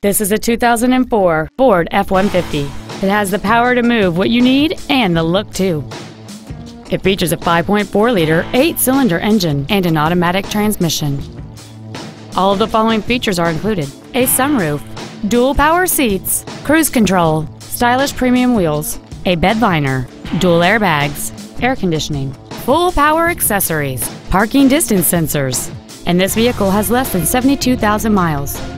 This is a 2004 Ford F-150. It has the power to move what you need and the look too. It features a 5.4-liter, eight-cylinder engine and an automatic transmission. All of the following features are included. A sunroof, dual power seats, cruise control, stylish premium wheels, a bed liner, dual airbags, air conditioning, full power accessories, parking distance sensors, and this vehicle has less than 72,000 miles.